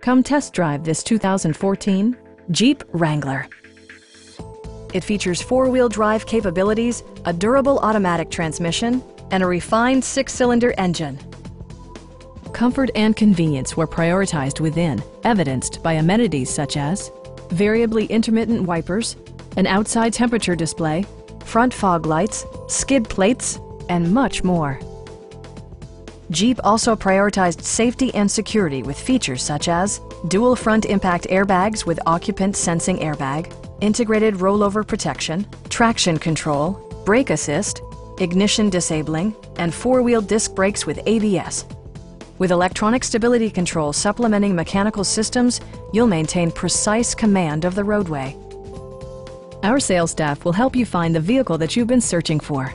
Come test drive this 2014 Jeep Wrangler. It features four-wheel drive capabilities, a durable automatic transmission, and a refined six-cylinder engine. Comfort and convenience were prioritized within, evidenced by amenities such as variably intermittent wipers, an outside temperature display, front fog lights, skid plates, and much more. Jeep also prioritized safety and security with features such as dual front impact airbags with occupant sensing airbag, integrated rollover protection, traction control, brake assist, ignition disabling, and four-wheel disc brakes with ABS. With electronic stability control supplementing mechanical systems, you'll maintain precise command of the roadway. Our sales staff will help you find the vehicle that you've been searching for.